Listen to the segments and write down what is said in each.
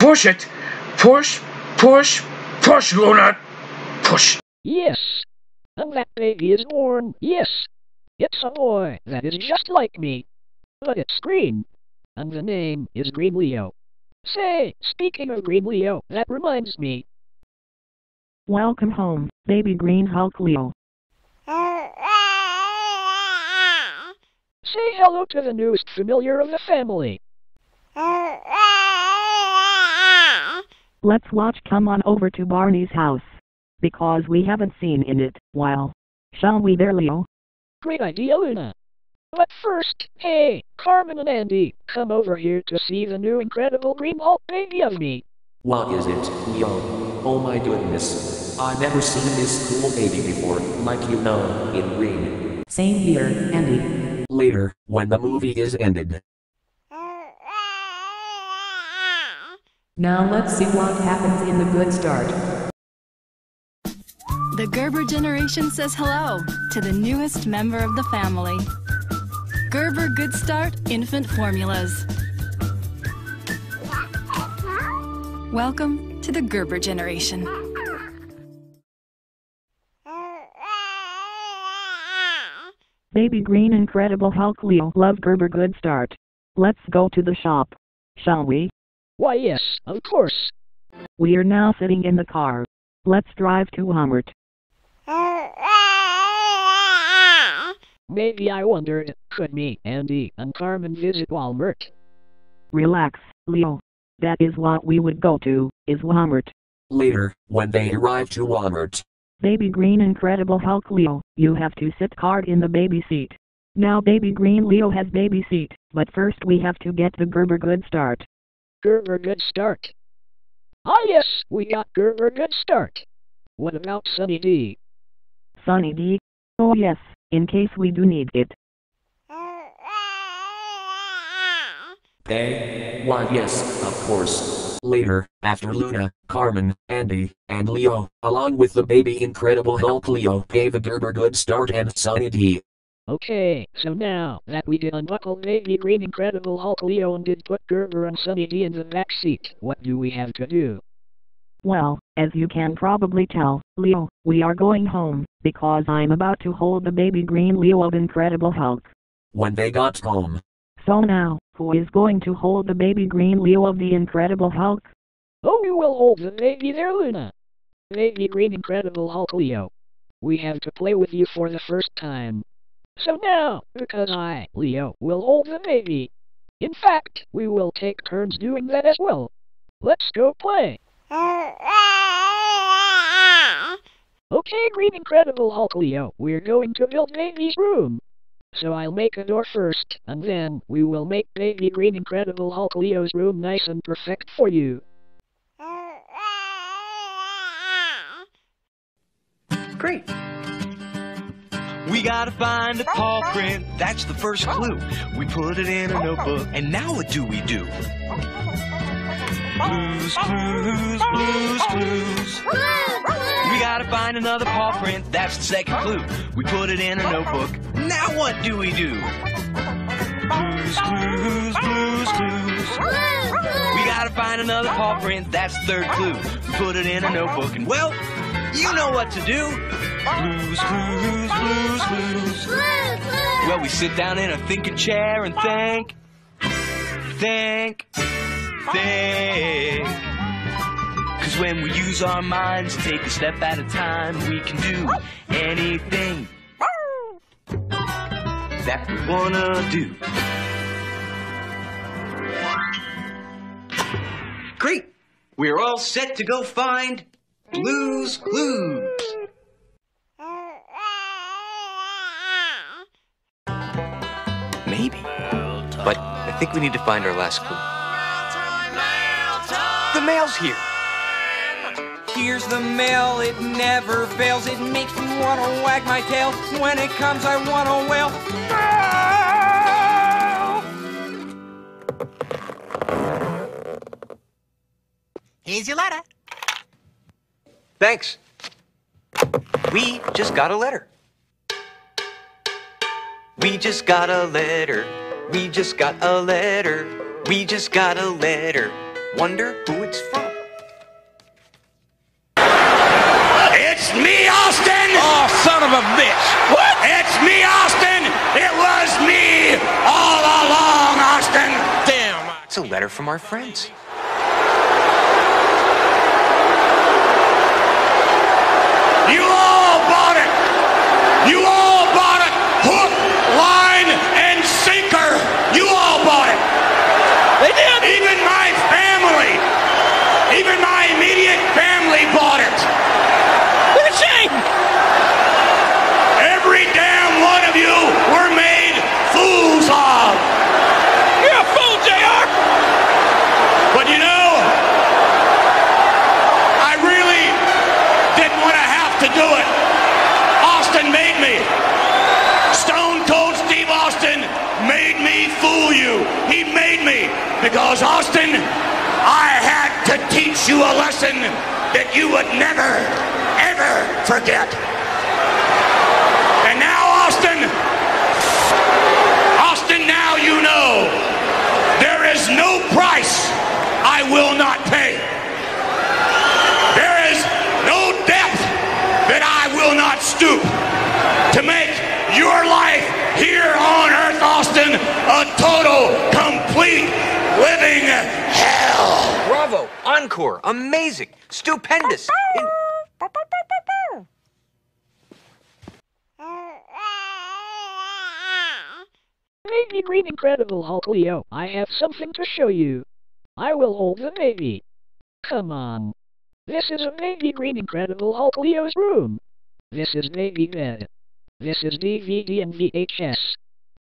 Push it! Push, push, push, Luna! Push! Yes. And that baby is born. Yes. It's a boy that is just like me. But it's green. And the name is Green Leo. Say, speaking of Green Leo, that reminds me. Welcome home, baby green Hulk Leo. Say hello to the newest familiar of the family. Let's watch Come On Over to Barney's house. Because we haven't seen in it while. Shall we there, Leo? Great idea, Luna. But first, hey, Carmen and Andy, come over here to see the new incredible Green Hulk baby of me. What is it, Leo? Oh my goodness. I've never seen this cool baby before, like you know, in green. Same here, Andy. Later, when the movie is ended. Now let's see what happens in the good start. The Gerber generation says hello to the newest member of the family. Gerber Good Start Infant Formulas. Welcome to the Gerber generation. Baby green Incredible Hulk Leo love Gerber Good Start. Let's go to the shop. Shall we? Why, yes, of course. We are now sitting in the car. Let's drive to Walmart. Maybe I wondered, could me, Andy, and Carmen visit Walmart? Relax, Leo. That is what we would go to, is Walmart. Later, when they arrive to Walmart. Baby green Incredible Hulk Leo, you have to sit card in the baby seat. Now baby green Leo has baby seat, but first we have to get the Gerber Good Start. Gerber Good Start. Ah yes, we got Gerber Good Start. What about Sunny D? Sunny D? Oh yes, in case we do need it. They? Why yes, of course. Later, after Luna, Carmen, Andy, and Leo, along with the baby Incredible Hulk Leo, gave a Gerber Good Start and Sunny D. Okay, so now that we did unbuckle Baby Green Incredible Hulk Leo and did put Gerber and Sunny D in the back seat, what do we have to do? Well, as you can probably tell, Leo, we are going home, because I'm about to hold the baby green Leo of Incredible Hulk. When they got home, So now, who is going to hold the baby green Leo of the Incredible Hulk? Oh, you will hold the baby there, Luna. Baby Green Incredible Hulk Leo. We have to play with you for the first time. So now, because I, Leo, will hold the baby. In fact, we will take turns doing that as well. Let's go play. Okay, Green Incredible Hulk Leo, we're going to build Baby's room. So I'll make a door first, and then we will make Baby Green Incredible Hulk Leo's room nice and perfect for you. Great. We gotta find a paw print. That's the first clue. We put it in a notebook. And now what do we do? Blues, clues, blues, clues. We gotta find another paw print. That's the second clue. We put it in a notebook. Now what do we do? Blues, clues, blues, clues. We gotta find another paw print. That's the third clue. We put it in a notebook. And well, you know what to do. Blues, clues, blues, clues. Well, we sit down in a thinking chair and think, think, think. Cause when we use our minds, take a step at a time, we can do anything that we wanna do. Great! We're all set to go find Blues Clues. Maybe. But I think we need to find our last clue. The mail's here. Here's the mail, it never fails. It makes me wanna wag my tail. When it comes, I wanna wail. Here's your letter. Thanks. We just got a letter. We just got a letter. We just got a letter. We just got a letter. Wonder who it's from. It's me, Austin! Oh, son of a bitch! What? It's me, Austin! It was me all along, Austin! Damn! It's a letter from our friends. You all bought it! You all bought it! Hook, line, and sinker! You all bought it! They did! Even my family! Even my immediate family bought it! What a shame! Every damn one of you were made fools of! You're a fool, JR! But you know, I really didn't want to have to do it. Austin made me. Stone Cold Steve Austin made me fool you. He made me because Austin, I had to teach you a lesson that you would never, ever forget. And now, Austin, Austin, now you know there is no price I will not pay. There is no depth that I will not stoop to make your life here on earth, Austin, a total, complete, living hell. Bravo! Encore! Amazing! Stupendous! In- Green Incredible Hulk Leo, I have something to show you. I will hold the baby. Come on. This is a Baby Green Incredible Hulk Leo's room. This is baby bed. This is DVD and VHS.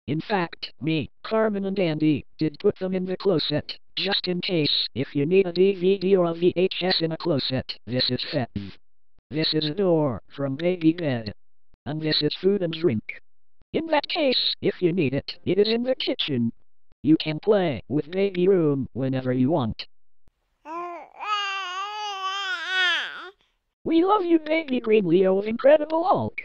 In fact, me, Carmen and Andy did put them in the closet, just in case if you need a DVD or a VHS in a closet. This is set. This is a door from baby bed. And this is food and drink. In that case, if you need it, it is in the kitchen. You can play with baby room whenever you want. We love you, baby Green Leo of Incredible Hulk.